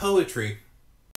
poetry